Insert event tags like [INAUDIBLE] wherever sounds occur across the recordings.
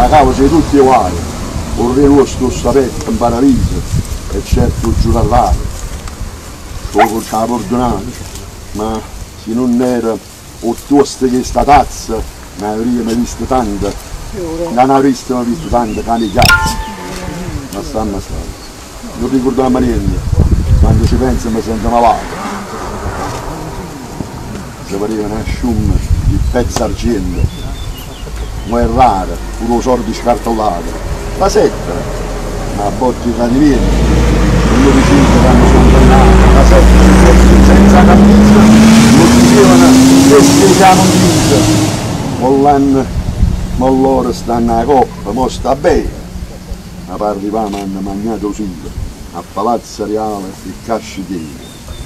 la cava sei tutti uguali, un re nostro sapete in paradiso e certo giurare, poco ci ha perdonato, ma se non era o tosta che sta tazza, ne avremmo visto tante, non avremmo visto tante cani cazzo, ma stanno stare. Non ricordiamo niente, quando ci pensa mi sento malato. Se pareva una sciumma di pezzo argento, ma è rara, pure sordi scartollati. La setta, una bottica di vino, un loro cinque hanno scompagnato, la setta, senza camisa, non dicevano che si siamo in mollando, ma loro stanno a coppa, mo sta bene. Ma parlavamo hanno mangiato solo, a Palazzo Reale il cascitiere,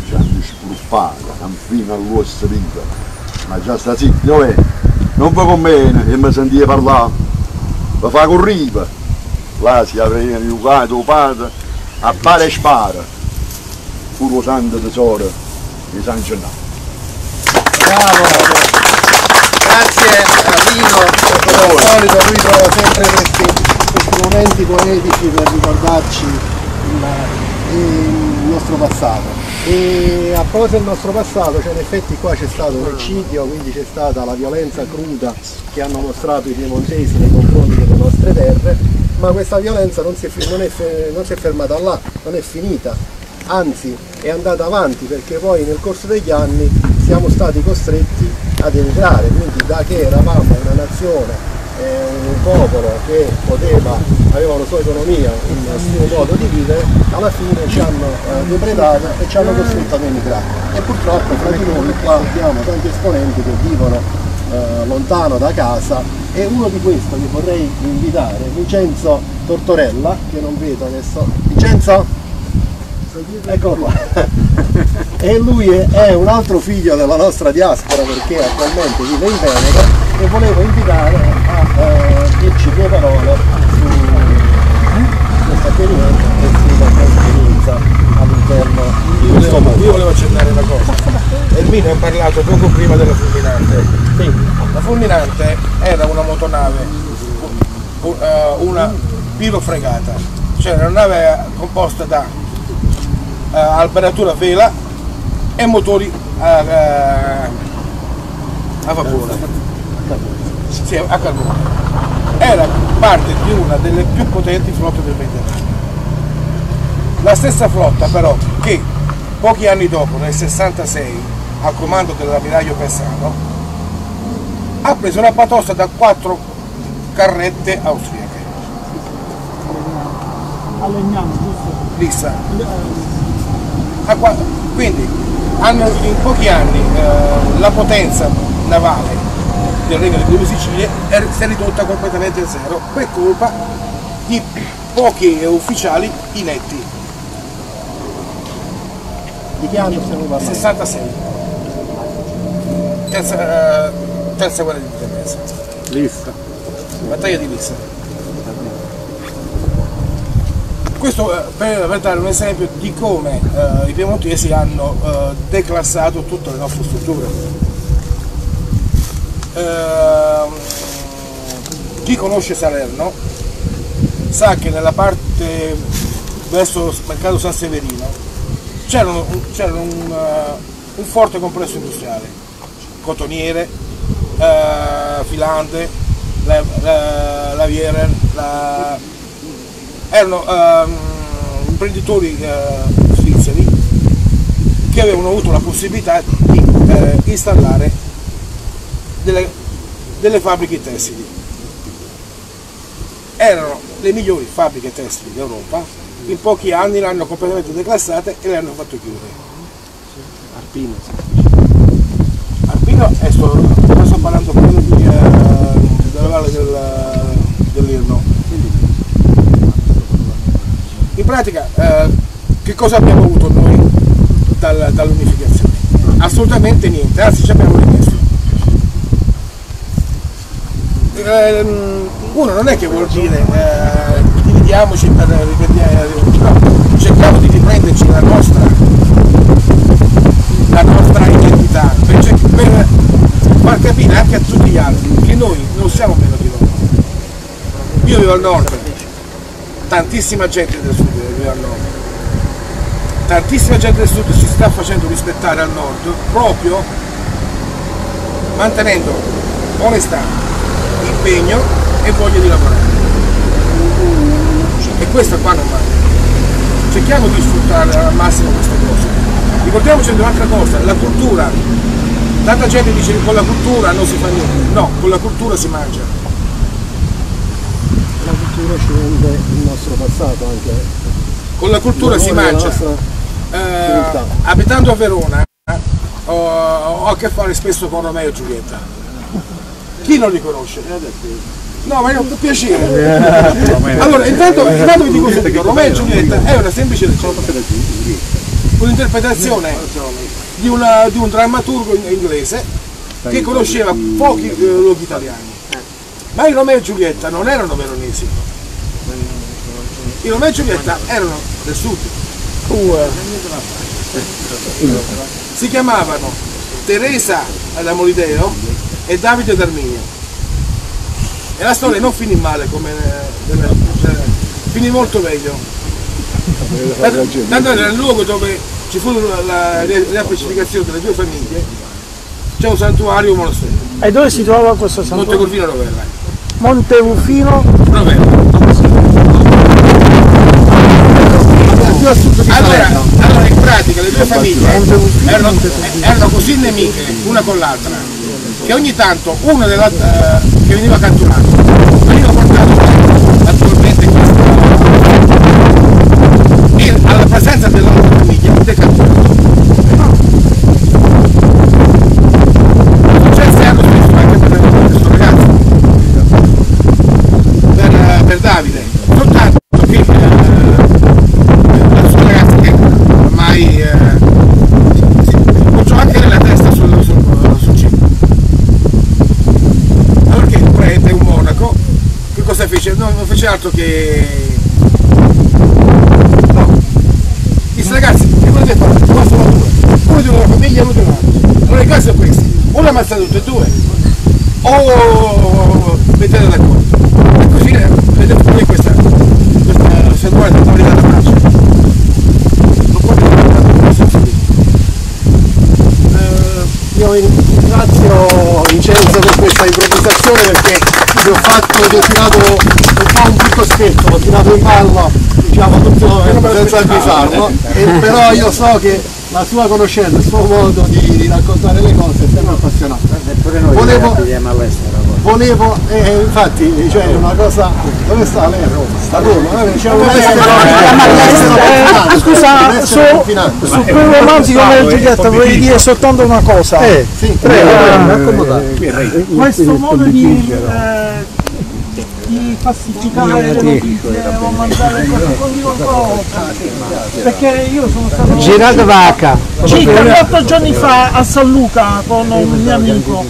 ci hanno spruffato, fino all'ossa vita. Ma già sta zitto, dov'è? Non va con me, e mi sentiva parlare, mi fa corriva. Là si aveva educato padre, a pare e spara, puro santo tesoro di San Gennaro. Bravo! Grazie a Rino, come al solito lui trova sempre questi, questi momenti poetici per ricordarci il, il nostro passato. E a proposito del nostro passato, cioè in effetti qua c'è stato un eccidio, quindi c'è stata la violenza cruda che hanno mostrato i piemontesi nei confronti delle nostre terre, ma questa violenza non si è, non è, non si è fermata là, non è finita, anzi è andata avanti perché poi nel corso degli anni siamo stati costretti ad emigrare, quindi da che eravamo una nazione, un popolo che poteva, aveva la sua economia, un suo modo di vivere, alla fine ci hanno eh, depredato e ci hanno costretto ad emigrare. E purtroppo fra di noi qua abbiamo tanti esponenti che vivono eh, lontano da casa e uno di questi che vorrei invitare Vincenzo Tortorella, che non vedo adesso. Vincenzo? Eccolo qua. [LAUGHS] e lui è un altro figlio della nostra diaspora perché attualmente vive in Veneto e volevo invitare a eh, dirci due parole su questo avvenimento e sulla sua esperienza all'interno di questo volevo, io mondo. volevo accennare una cosa. [LAUGHS] Ermino ha parlato poco prima della fulminante. Sì. La fulminante era una motonave, eh, una pirofregata, cioè una nave composta da eh, alberatura a vela e motori a, eh, a vapore. A carbone. Era parte di una delle più potenti flotte del Mediterraneo. La stessa flotta però che pochi anni dopo, nel 66, al comando dell'ammiraglio Persano, ha preso una batosta da quattro carrette austriache. a Legnano, giusto? Lissa. Quindi hanno in pochi anni eh, la potenza navale del Regno delle Due Sicilie è- si è ridotta completamente a zero per colpa di pochi ufficiali inetti. Di che anno stiamo parlando? 66. Terza, eh, terza guerra di indipendenza. Lista. Battaglia di Lissa. Questo eh, per, per dare un esempio di come eh, i piemontesi hanno eh, declassato tutte le nostre strutture. Ehm, chi conosce Salerno sa che nella parte verso il mercato San Severino c'era un, un, eh, un forte complesso industriale, cotoniere, eh, filante, la, la, la Vieren, la- erano ehm, imprenditori eh, svizzeri che avevano avuto la possibilità di eh, installare delle, delle fabbriche tessili. Erano le migliori fabbriche tessili d'Europa, in pochi anni le hanno completamente declassate e le hanno fatto chiudere. Arpino. Alpino è sto, io sto parlando quello di, eh, della valle del, dell'Irno. In pratica eh, che cosa abbiamo avuto noi dal- dall'unificazione? Assolutamente niente, anzi ci abbiamo Ehm, uno non è che vuol dire eh, dividiamoci per riprendiamo, no, cerchiamo di riprenderci la nostra la nostra identità, per, per far capire anche a tutti gli altri che noi non siamo meno di loro. Io vivo al nord, tantissima gente del sud vive al nord. Tantissima gente del sud si sta facendo rispettare al nord proprio mantenendo onestà, impegno e voglia di lavorare. E questo qua non manca. Cerchiamo di sfruttare al massimo queste cose. Ricordiamoci di un'altra cosa, la cultura. Tanta gente dice che con la cultura non si fa niente. No, con la cultura si mangia. La cultura ci rende il nostro passato anche. Con la cultura si mangia. Eh, abitando a Verona ho, ho a che fare spesso con Romeo e Giulietta. Chi non li conosce? No, ma è un piacere. Allora, intanto, intanto vi dico subito, Romeo e Giulietta è una semplice. Un'interpretazione di, una- di un drammaturgo in- inglese che conosceva pochi eh, luoghi italiani. Ma i Romeo e Giulietta non erano veronesi. I Romeo e Giulietta erano del sud. Si chiamavano Teresa ad Amolideo e Davide d'Arminio. E la storia non finì male come eh, delle- cioè, finì molto meglio. Tanto era il luogo dove ci fu la, la, la pacificazione delle due famiglie, c'è un santuario, un monastero, E dove si trova questo Monte santuario? Corvino Rovella. Monte Rufino? Rovella. Allora, allora in pratica le due famiglie erano, erano così nemiche una con l'altra che ogni tanto una dell'altra eh, che veniva catturato veniva portato attualmente questo e alla presenza dell'altra famiglia decatturato. Successe hanno spesso anche per questo ragazzo per, eh, per Davide soltanto che eh, la sua ragazza che ormai eh, si poggiò anche nella testa sul, sul, sul cibo. Allora che un prete, un monaco, che cosa fece? No, non fece altro che... No, disse ragazzi, che volete fare? Qua sono due, uno di una famiglia e uno di un'altra. Allora i casi sono questi, uno ammazza tutti e due, o mettete d'accordo. E così vedete fuori questa, questa seduta di totalità della pace. Non senso di- Eh, io ringrazio Vincenzo per questa improvvisazione perché vi ho fatto, vi ho tirato un po' un piccolo scherzo, l'ho tirato in palla, diciamo tutto senza avvisarlo, e però io so che la sua conoscenza, il suo modo di, di raccontare le cose è sempre appassionante. Eppure noi Volevo-. Volevo, eh, infatti, cioè una cosa, dove sta lei? A Roma. Sta a Roma, eh, l'estero confinante, Scusa, su, su quel romantico Romeo e Giulietta vorrei dire soltanto una cosa. Eh, sì, prego, prego, accomodate. Questo modo di, eh, di falsificare le notizie o mandare cose condivido perché io sono stato Girate vacca. circa 4 giorni fa a San Luca con un mio amico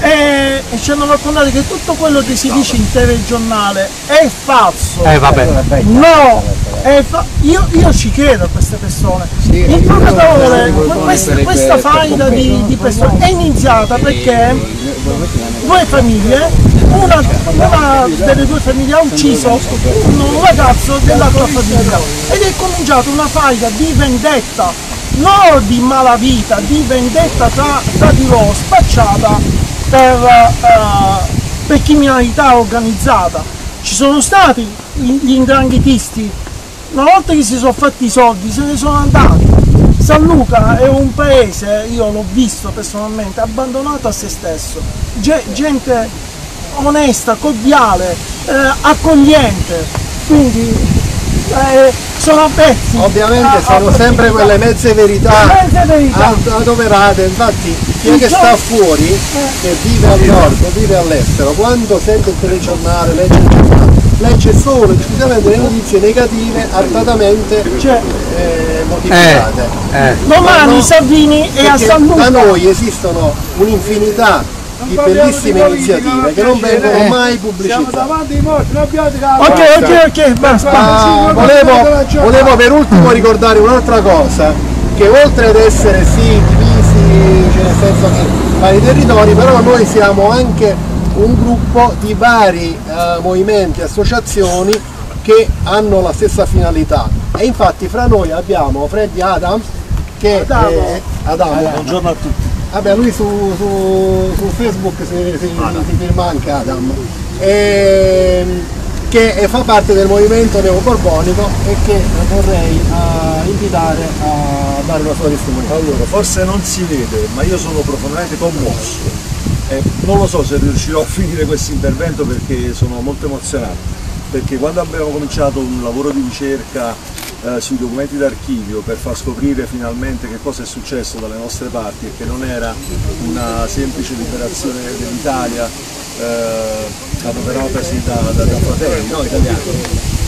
e, e ci hanno raccontato che tutto quello che si dice in telegiornale è falso. Eh vabbè. No, è fa- io, io ci credo a queste persone. Il provocatore, questa, questa faida di, di persone è iniziata perché due famiglie, una, una delle due famiglie ha ucciso un ragazzo dell'altra famiglia ed è cominciata una faida di vendetta, non di malavita, di vendetta tra, tra di loro, spacciata per, eh, per criminalità organizzata. Ci sono stati gli indranghetisti, una volta che si sono fatti i soldi se ne sono andati. San Luca è un paese, io l'ho visto personalmente, abbandonato a se stesso. Ge- gente onesta, cordiale, eh, accogliente. Quindi eh, sono aperti. Ovviamente a- sono a- sempre quelle mezze verità Mezze verità. ad- adoperate, infatti chi è che sta fuori, che vive al nord, vive all'estero, quando sente il telegiornale, legge il giornale, legge solo esclusivamente le notizie negative artatamente Cioè, eh, modificate. Eh. domani no, Salvini è a San Luca. da noi esistono un'infinità di bellissime iniziative che non vengono mai pubblicizzate. Ok, ok, ok, basta. Ma volevo, volevo per ultimo ricordare un'altra cosa, che oltre ad essere sì divisi, cioè nel senso che vari territori, però noi siamo anche un gruppo di vari eh, movimenti e associazioni che hanno la stessa finalità. E infatti fra noi abbiamo Freddy Adams che Adamo. è Adamo. Buongiorno a tutti. Vabbè, lui su, su- su Facebook si, si, si firma anche Adam, Ehm, che è- fa parte del movimento neoborbonico e che vorrei eh, invitare a dare la sua testimonianza. Allora, forse non si vede, ma io sono profondamente commosso. E non lo so se riuscirò a finire questo intervento perché sono molto emozionato. Perché quando abbiamo cominciato un lavoro di ricerca eh, sui documenti d'archivio per far scoprire finalmente che cosa è successo dalle nostre parti e che non era una semplice liberazione dell'Italia eh, adoperatasi da, da, da fratelli, no, italiani.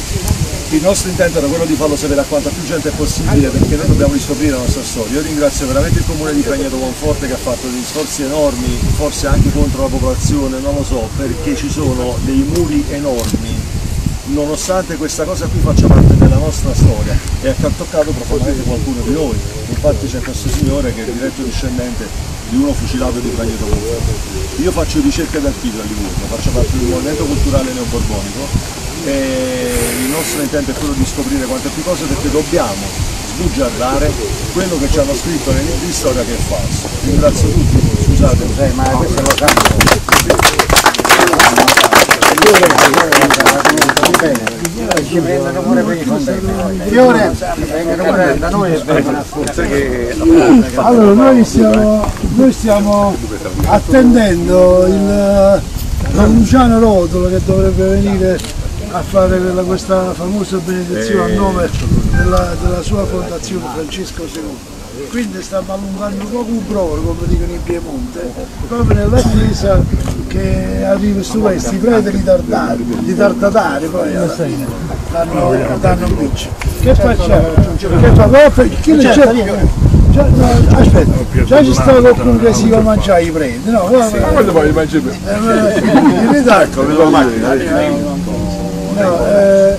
Il nostro intento era quello di farlo sapere a quanta più gente è possibile perché noi dobbiamo riscoprire la nostra storia. Io ringrazio veramente il comune di Pregneto Conforte che ha fatto degli sforzi enormi, forse anche contro la popolazione, non lo so, perché ci sono dei muri enormi. Nonostante questa cosa qui faccia parte della nostra storia e ha toccato profondamente qualcuno di noi. Infatti c'è questo signore che è diretto discendente di uno fucilato di Pregneto Conforte. Io faccio ricerca d'archivio a Livorno, faccio parte del movimento culturale neoborbonico e il nostro intento è quello di scoprire quante più cose perché dobbiamo sbugiardare quello che ci hanno scritto nei storia che è falso. Ringrazio tutti, scusate. ma questo lo sanno. Fiore, Allora, noi stiamo, noi stiamo attendendo il Luciano Rotolo che dovrebbe venire a fare questa famosa benedizione a nome della, della sua fondazione Francesco II. Quindi stiamo allungando un po' un brolo, come dicono in Piemonte, proprio nell'attesa che arrivi su questi preti ritardati, di tardatari poi danno, danno un bici. Che facciamo? Che fa? Fe- chi ne c'è? Già, no, aspetta, già ci sta qualcuno che si va a mangiare i preti, no? Guarda, Quando poi mangi per eh, ma- in ritardo. No, eh,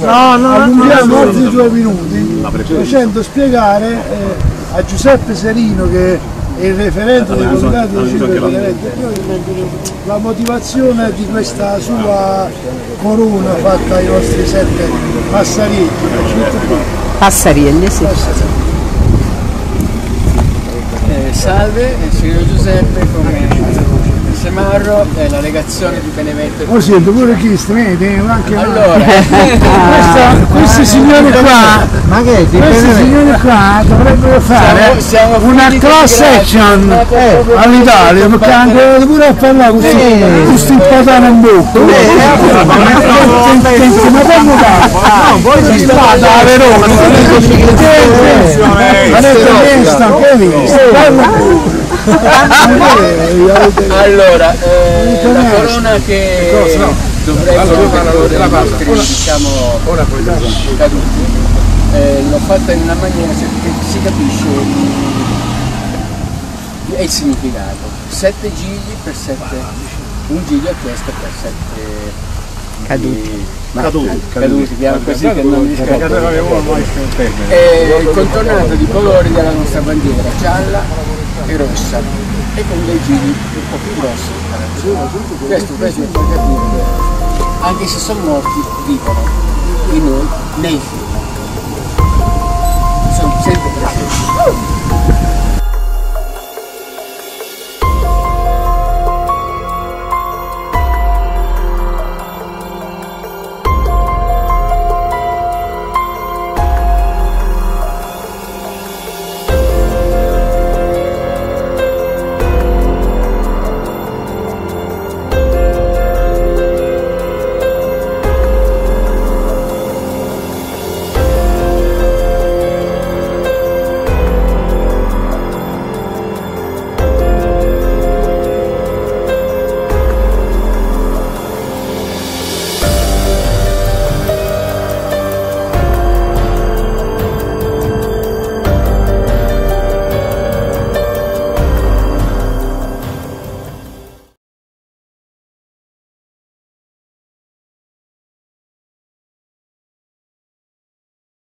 No, allunghiamo altri due minuti facendo spiegare eh, a Giuseppe Serino che è il referente del comitato di Cibo la motivazione di questa sua corona fatta ai nostri sette passarietti. Passarielle, sì. Eh, salve, il signor Giuseppe come Semarro della legazione di Benevento. Lo sento pure chi vede anche Allora, questa, questi signori qua Ma che ti questi signori qua dovrebbero fare siamo una finiti cross section eh, all'Italia per perché anche pure a parlare così questo impatano in bocca ma quando va? No, voi ci state a Verona ma detto questa che hai visto? Allora eh, la corona che dovrebbe essere diciamo caduti eh, l'ho fatta in una maniera che si capisce il, è il significato. Sette gigli per sette. Un giglio a testa per sette caduti caduti, caduti, piano così che non mi scordo è il contornato di colori della nostra bandiera, gialla e rossa, e con dei giri un po' più grossi. Questo per far capire che anche se sono morti, vivono in noi, nei figli. Sono sempre presenti.